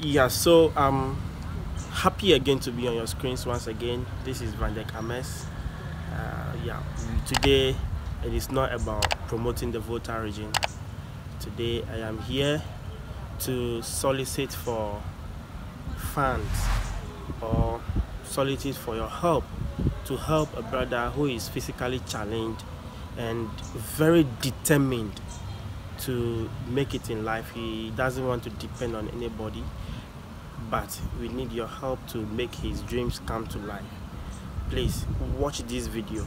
Yeah, so I'm happy again to be on your screens once again. This is Vandek Ames. Uh, yeah, today it is not about promoting the Volta region. Today I am here to solicit for funds or solicit for your help to help a brother who is physically challenged and very determined to make it in life. He doesn't want to depend on anybody, but we need your help to make his dreams come to life. Please watch this video.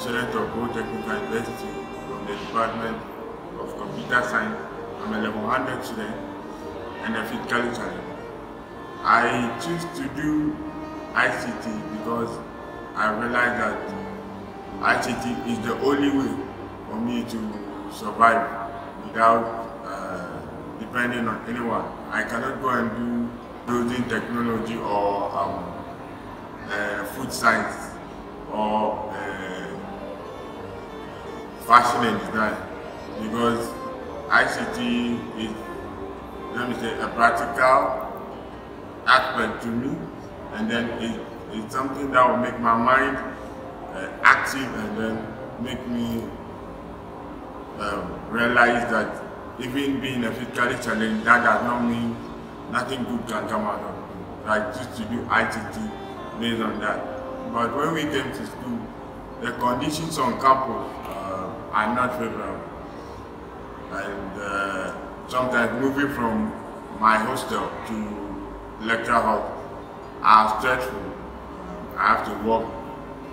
Student of Go Technical University from the Department of Computer Science. I'm a level 100 student and a physically challenged. I choose to do ICT because I realize that ICT is the only way for me to survive without uh, depending on anyone. I cannot go and do building technology or um, uh, food science fashion and design because ICT is, let me say, a practical aspect to me and then it, it's something that will make my mind uh, active and then make me um, realize that even being a physically challenged, that does not mean nothing good can come out of it. I choose to do ICT based on that. But when we came to school, the conditions on campus uh, are not favorable. And uh, sometimes moving from my hostel to lecture hall are stressful. I have to walk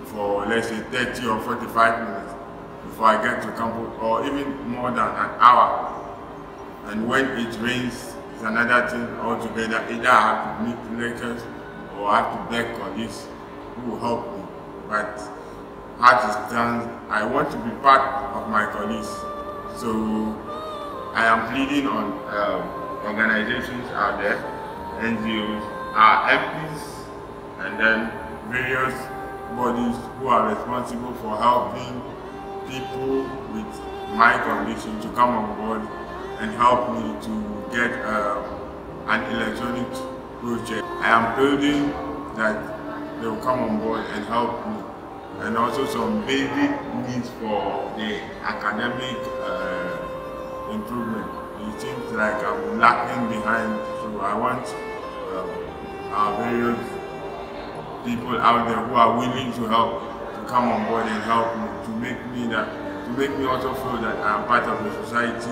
for let's say 30 or 45 minutes before I get to campus, or even more than an hour. And when it rains, it's another thing altogether. Either I have to meet lectures or I have to beg colleagues who will help me. But as it stands, I want to be part of my colleagues. So I am pleading on um, organizations out there, NGOs, our MPs, and then various bodies who are responsible for helping people with my condition to come on board and help me to get um, an electronic project. I am building that they will come on board and help me and also some basic needs for the academic uh, improvement. It seems like I'm lacking behind, so I want um, our various people out there who are willing to help to come on board and help me to make me that to make me also feel that I am part of the society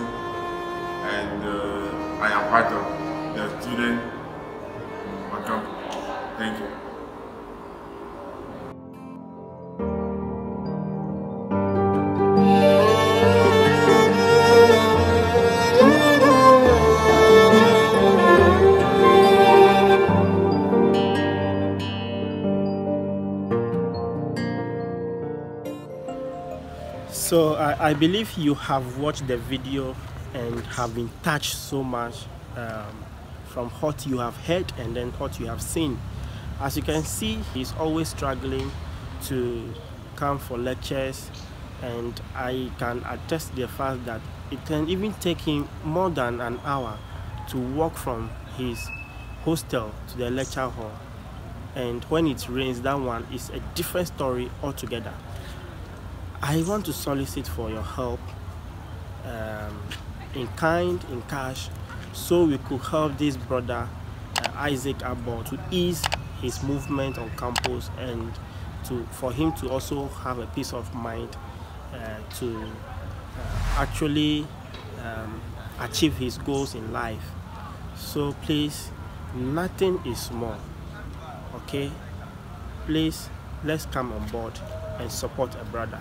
and uh, I am part of the student on. Thank you. So I, I believe you have watched the video and have been touched so much um, from what you have heard and then what you have seen. As you can see, he's always struggling to come for lectures and I can attest the fact that it can even take him more than an hour to walk from his hostel to the lecture hall and when it rains that one is a different story altogether I want to solicit for your help um, in kind, in cash, so we could help this brother uh, Isaac Abor to ease his movement on campus and to for him to also have a peace of mind uh, to uh, actually um, achieve his goals in life. So please, nothing is small. Okay, please let's come on board and support a brother.